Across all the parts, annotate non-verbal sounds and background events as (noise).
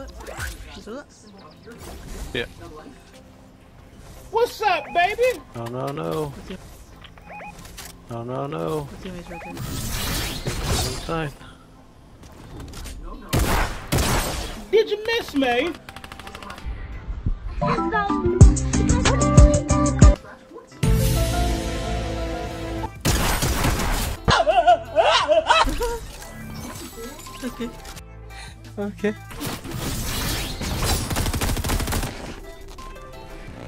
What? Is? Yeah. What's up, baby? No, no, no. No, no, no. My teammate's right there. Inside. Did you miss me? Okay. Okay.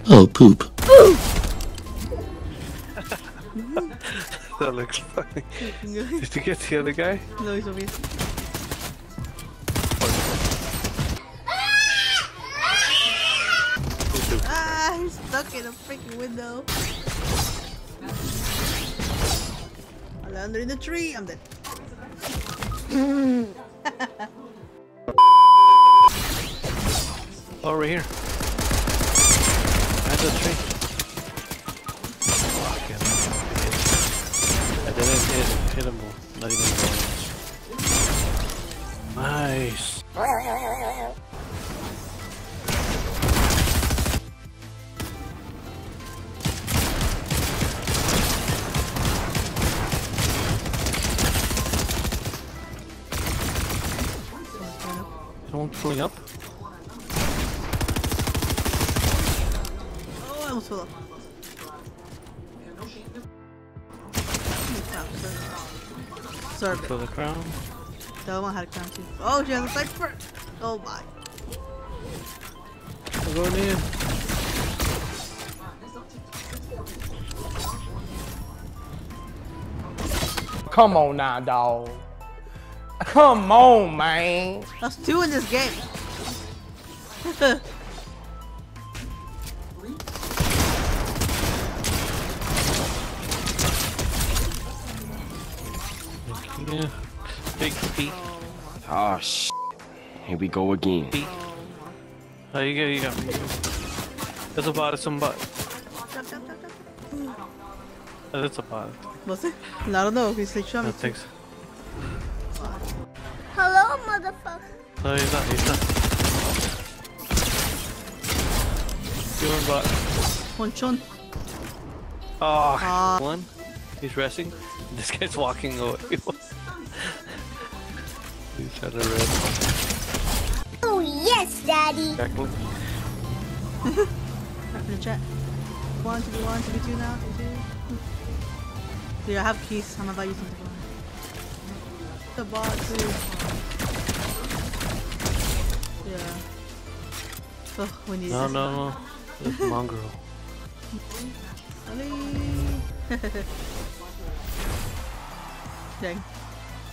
Oh, poop. That looks funny. Did you get the other guy? no, he's over here. Ah, he's stuck in a freaking window. I'm under in the tree. I'm dead. Oh, right here. Behind the tree. Fucking. I didn't hit, hit him. Not even one. Nice. Someone pulling up? I almost fell off. Sorry, For the crown. other one had a crown too. Oh, she has a sniper. Oh my. We're going in. Come on now, dog. Come on, man. That's two in this game. (laughs) Yeah. Big peek. Oh, sh. Here we go again. Peek. Oh, you go, you go. There's a bot, some bot. Oh, that's a bot. Was it? I don't know. He's like, shot me. That. Hello, motherfucker. No, he's not, he's not. Doing bot. Ponchon. Oh, Ah. one. He's resting. (laughs) This guy's walking away. He's had a red. Oh yes, Daddy! Jackal. (laughs) Happened. One to be one to be two now. Two. Dude, I have keys. I'm about using the. The bar too. Yeah. Oh, we need no, this. No, no, no. It's mongrel. (laughs) (laughs) Dang.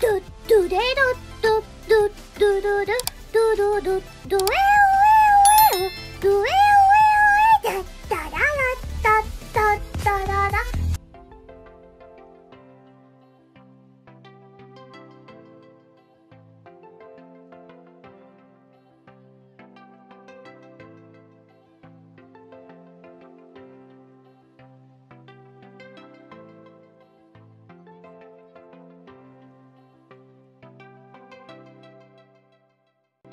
ドドレドドドドドドドドドドエ